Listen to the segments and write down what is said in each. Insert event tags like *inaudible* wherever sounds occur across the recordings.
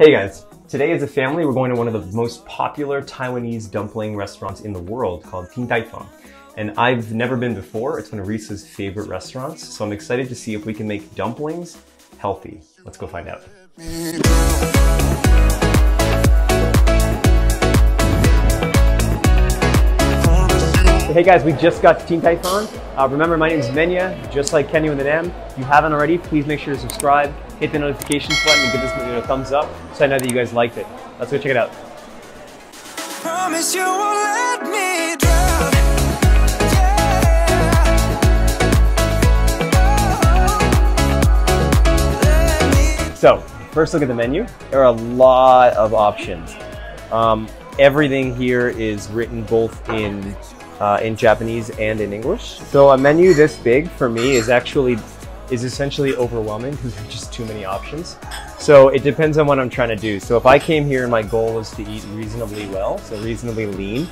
Hey guys, today as a family we're going to one of the most popular Taiwanese dumpling restaurants in the world called Din Tai Fung. And I've never been before, it's one of Risa's favorite restaurants, so I'm excited to see if we can make dumplings healthy. Let's go find out. Hey guys, we just got to Tai Fung. Uh, remember, my name is Menya, just like Kenya with an M. If you haven't already, please make sure to subscribe, hit the notifications button, and give this video a thumbs up so I know that you guys liked it. Let's go check it out. Promise you won't let me. So, first look at the menu. There are a lot of options. Um, everything here is written both in uh, in Japanese and in English. So a menu this big for me is actually is essentially overwhelming because there's just too many options. So it depends on what I'm trying to do. So if I came here and my goal was to eat reasonably well, so reasonably lean,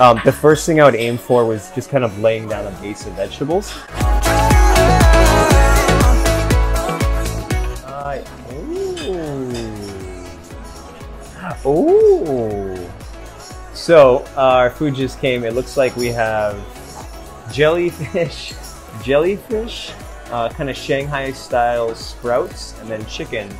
um, the first thing I would aim for was just kind of laying down a base of vegetables. Uh, ooh. Ooh. So uh, our food just came. It looks like we have jellyfish, jellyfish, uh, kind of Shanghai style sprouts, and then chicken.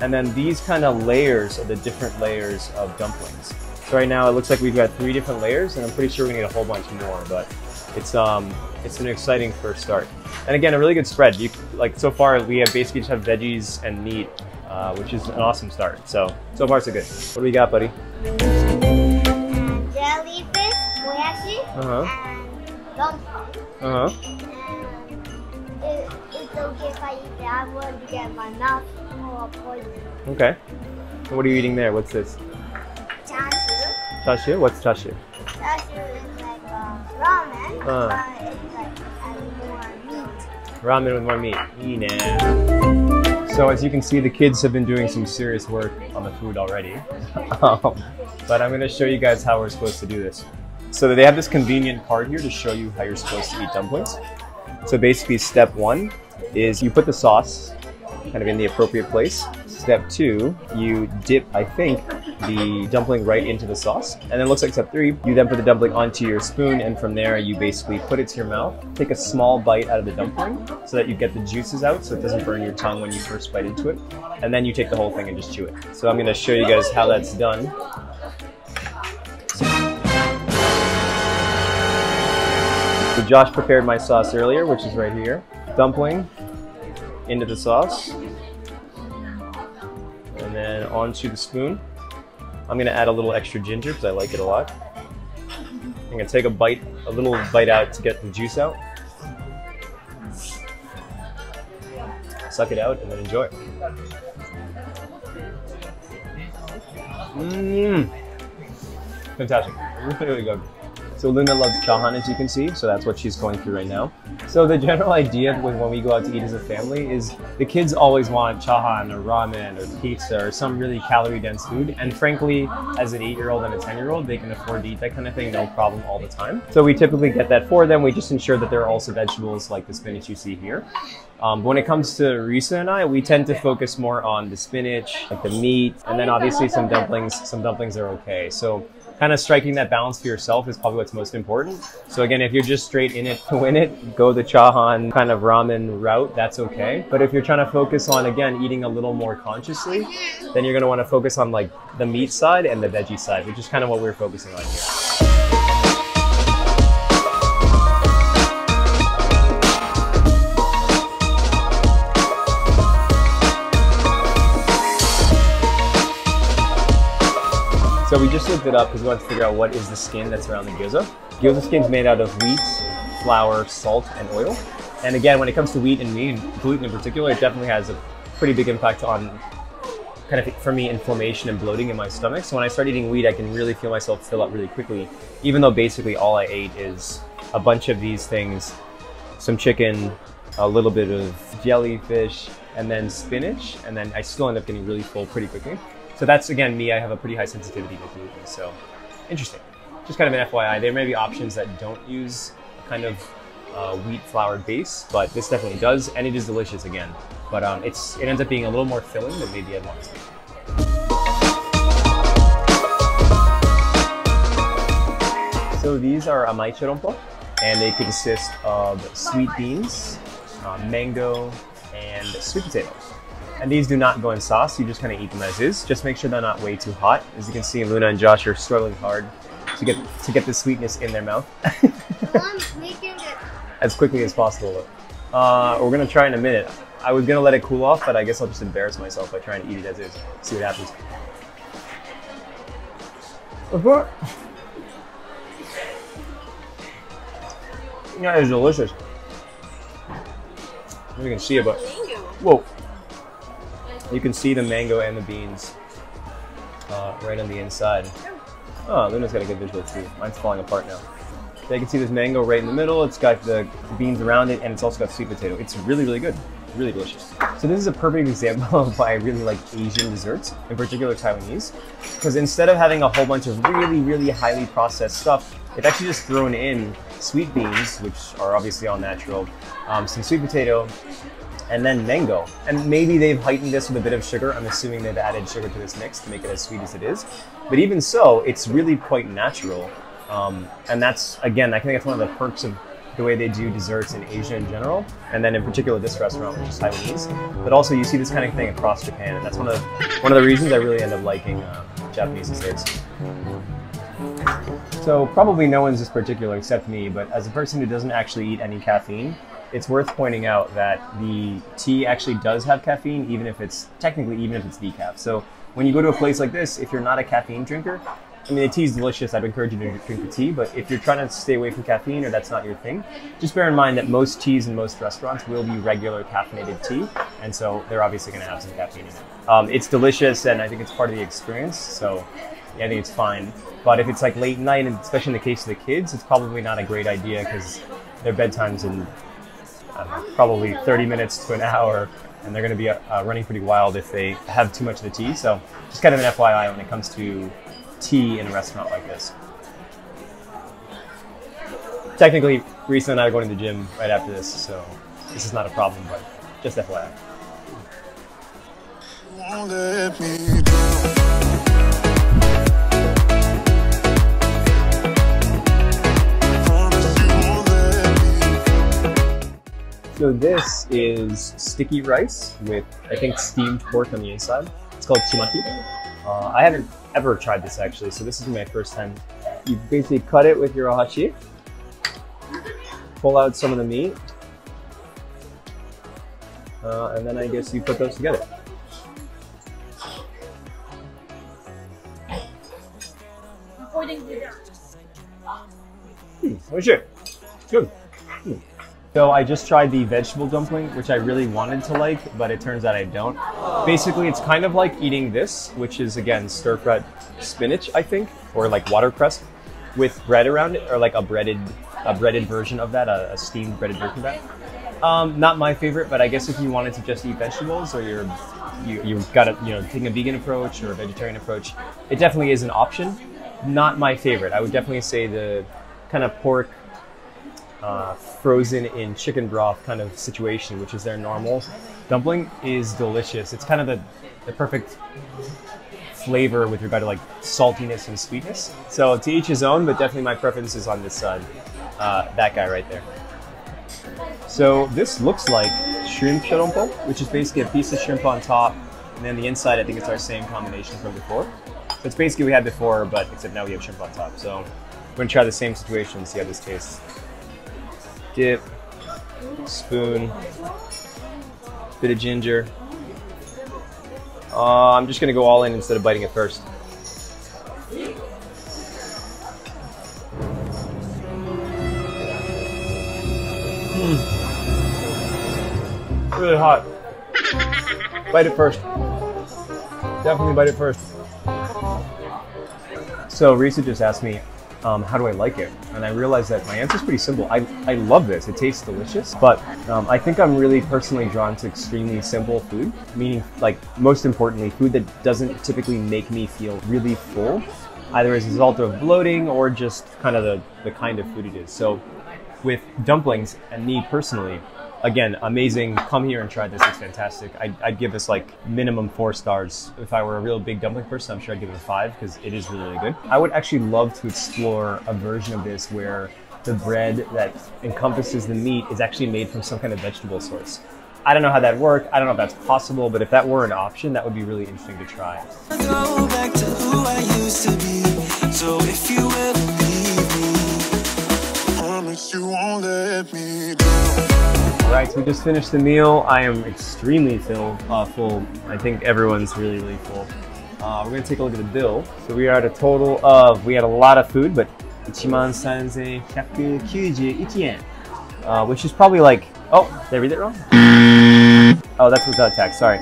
And then these kind of layers are the different layers of dumplings. So right now it looks like we've got three different layers, and I'm pretty sure we're gonna get a whole bunch more, but it's um it's an exciting first start. And again, a really good spread. You, like so far, we have basically just have veggies and meat, uh, which is an awesome start. So so far so good. What do we got, buddy? Uh. And dumpling. Uh huh. And it, it's okay if I eat that one to get my mouth of poison. Okay. And what are you eating there? What's this? Chashu. Chashu? What's chashu? Chashu is like uh, ramen, Uh. but it's like more meat. Ramen with more meat. Ina. So as you can see, the kids have been doing some serious work on the food already. *laughs* um, but I'm going to show you guys how we're supposed to do this. So they have this convenient card here to show you how you're supposed to eat dumplings. So basically step one is you put the sauce kind of in the appropriate place. Step two, you dip, I think, the dumpling right into the sauce. And then it looks like step three, you then put the dumpling onto your spoon and from there you basically put it to your mouth, take a small bite out of the dumpling so that you get the juices out so it doesn't burn your tongue when you first bite into it. And then you take the whole thing and just chew it. So I'm gonna show you guys how that's done. So Josh prepared my sauce earlier, which is right here. Dumpling into the sauce. And then onto the spoon. I'm gonna add a little extra ginger because I like it a lot. I'm gonna take a bite, a little bite out to get the juice out. Suck it out and then enjoy. Mmm. Fantastic. Really, really good. So Luna loves chahan, as you can see, so that's what she's going through right now. So the general idea with when we go out to eat as a family is the kids always want chahan or ramen or pizza or some really calorie-dense food. And frankly, as an eight-year-old and a 10-year-old, they can afford to eat that kind of thing, no problem all the time. So we typically get that for them. We just ensure that there are also vegetables like the spinach you see here. Um, but when it comes to Risa and I, we tend to focus more on the spinach, like the meat, and then obviously some dumplings. Some dumplings are okay. So kind of striking that balance for yourself is probably what's most important. So again, if you're just straight in it to win it, go the chahan kind of ramen route, that's okay. But if you're trying to focus on, again, eating a little more consciously, then you're gonna wanna focus on like the meat side and the veggie side, which is kind of what we're focusing on here. So we just looked it up because we wanted to figure out what is the skin that's around the gyoza. Gyoza skin is made out of wheat, flour, salt, and oil. And again, when it comes to wheat and meat, gluten in particular, it definitely has a pretty big impact on kind of, for me, inflammation and bloating in my stomach. So when I start eating wheat, I can really feel myself fill up really quickly, even though basically all I ate is a bunch of these things, some chicken, a little bit of jellyfish, and then spinach, and then I still end up getting really full pretty quickly. So that's again me. I have a pretty high sensitivity to gluten, so interesting. Just kind of an FYI. There may be options that don't use a kind of uh, wheat flour base, but this definitely does, and it is delicious again. But um, it's it ends up being a little more filling than maybe I'd want to. So these are uh, amai shoronpo, and they consist of sweet beans, uh, mango, and sweet potatoes. And these do not go in sauce, you just kind of eat them as is. Just make sure they're not way too hot. As you can see, Luna and Josh are struggling hard to get to get the sweetness in their mouth I'm making it. as quickly as possible. Uh, we're gonna try in a minute. I was gonna let it cool off, but I guess I'll just embarrass myself by trying to eat it as is. See what happens. Yeah, it's delicious. You can see it, but whoa, you can see the mango and the beans uh, right on the inside. Oh, Luna's got a good visual too. Mine's falling apart now. So you can see this mango right in the middle. It's got the beans around it, and it's also got sweet potato. It's really, really good. Really delicious. So this is a perfect example *laughs* of why I really like Asian desserts, in particular Taiwanese, because instead of having a whole bunch of really, really highly processed stuff, they've actually just thrown in sweet beans, which are obviously all natural, um, some sweet potato, and then mango. And maybe they've heightened this with a bit of sugar. I'm assuming they've added sugar to this mix to make it as sweet as it is. But even so, it's really quite natural. Um, and that's, again, I think that's one of the perks of the way they do desserts in Asia in general, and then in particular this restaurant, which is Taiwanese. But also, you see this kind of thing across Japan, and that's one of the, one of the reasons I really end up liking uh, Japanese desserts. So probably no one's this particular except me, but as a person who doesn't actually eat any caffeine, it's worth pointing out that the tea actually does have caffeine, even if it's technically even if it's decaf. So when you go to a place like this, if you're not a caffeine drinker, I mean the tea is delicious. I'd encourage you to drink the tea, but if you're trying to stay away from caffeine or that's not your thing, just bear in mind that most teas in most restaurants will be regular caffeinated tea, and so they're obviously going to have some caffeine in it. Um, it's delicious, and I think it's part of the experience. So yeah, I think it's fine. But if it's like late night, and especially in the case of the kids, it's probably not a great idea because their bedtime's in Probably 30 minutes to an hour, and they're going to be uh, running pretty wild if they have too much of the tea. So just kind of an FYI when it comes to tea in a restaurant like this. Technically, Risa and I are going to the gym right after this, so this is not a problem, but just FYI. So this is sticky rice with I think steamed pork on the inside. It's called chimaki. Uh, I haven't ever tried this actually, so this is my first time. You basically cut it with your ohashi, pull out some of the meat, uh, and then I guess you put those together. Hmm, oh shit, good. So I just tried the vegetable dumpling, which I really wanted to like, but it turns out I don't. Basically, it's kind of like eating this, which is again stir-fried spinach, I think, or like watercress, with bread around it, or like a breaded, a breaded version of that, a, a steamed breaded version of that. Um, not my favorite, but I guess if you wanted to just eat vegetables, or you're you you've got to you know taking a vegan approach or a vegetarian approach, it definitely is an option. Not my favorite. I would definitely say the kind of pork uh, frozen in chicken broth kind of situation, which is their normal dumpling, is delicious. It's kind of the, the perfect flavor with regard to like saltiness and sweetness. So to each his own, but definitely my preference is on this side. Uh, that guy right there. So this looks like shrimp shoronpo, which is basically a piece of shrimp on top, and then the inside I think it's our same combination from before. So it's basically we had before, but except now we have shrimp on top. So we're gonna try the same situation, and see how this tastes dip, spoon, bit of ginger. Uh, I'm just gonna go all in instead of biting it first. Mm. Really hot. *laughs* Bite it first. Definitely bite it first. So Risa just asked me, um, how do I like it? And I realized that my answer is pretty simple. I, I love this. It tastes delicious, but um, I think I'm really personally drawn to extremely simple food, meaning like most importantly, food that doesn't typically make me feel really full, either as a result of bloating or just kind of the, the kind of food it is. So with dumplings and me personally, again, amazing. Come here and try this. It's fantastic. I'd, I'd give this like minimum four stars. If I were a real big dumpling person, I'm sure I'd give it a five because it is really, really good. I would actually love to explore a version of this where the bread that encompasses the meat is actually made from some kind of vegetable source. I don't know how that worked. I don't know if that's possible, but if that were an option, that would be really interesting to try. So if you ever leave me, promise you won't let me. All right, so we just finished the meal. I am extremely full. Uh, full. I think everyone's really, really full. Uh, we're gonna take a look at the bill. So we are at a total of we had a lot of food, but 13,191 yen, uh, which is probably like oh did I read it wrong? Oh, that's without tax. Sorry,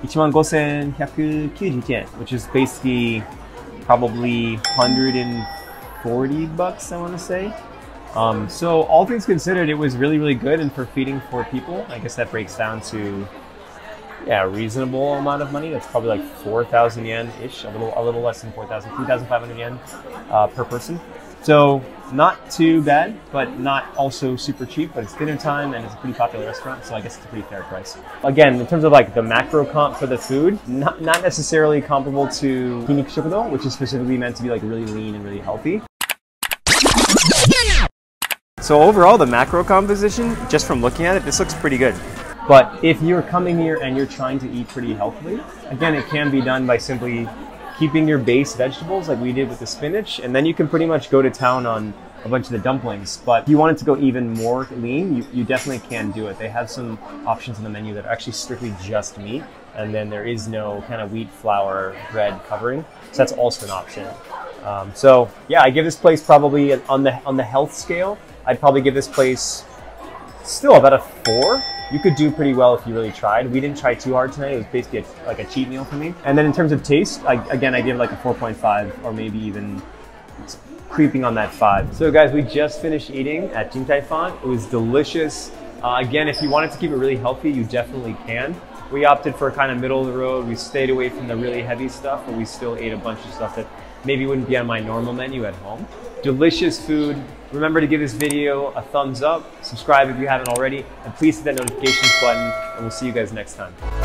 15,191 yen, which is basically probably 140 bucks. I want to say. Um, so all things considered, it was really, really good. And for feeding four people, I guess that breaks down to yeah, a reasonable amount of money. That's probably like four thousand yen ish, a little, a little less than 4,000, 3,500 yen uh, per person. So not too bad, but not also super cheap. But it's dinner time and it's a pretty popular restaurant, so I guess it's a pretty fair price. Again, in terms of like the macro comp for the food, not not necessarily comparable to Hiniku Shokudo, which is specifically meant to be like really lean and really healthy. So overall, the macro composition, just from looking at it, this looks pretty good. But if you're coming here and you're trying to eat pretty healthily, again, it can be done by simply keeping your base vegetables like we did with the spinach, and then you can pretty much go to town on a bunch of the dumplings. But if you wanted to go even more lean, you, you definitely can do it. They have some options on the menu that are actually strictly just meat, and then there is no kind of wheat flour bread covering. So that's also an option. Um, so yeah, I give this place probably on the on the health scale. I'd probably give this place still about a four. You could do pretty well if you really tried. We didn't try too hard tonight. It was basically a, like a cheat meal for me. And then in terms of taste, I, again, I give like a 4.5 or maybe even creeping on that five. So guys, we just finished eating at Din Tai Fung. It was delicious. Uh, again, if you wanted to keep it really healthy, you definitely can. We opted for kind of middle of the road. We stayed away from the really heavy stuff, but we still ate a bunch of stuff that maybe wouldn't be on my normal menu at home. Delicious food. Remember to give this video a thumbs up, subscribe if you haven't already, and please hit that notifications button, and we'll see you guys next time.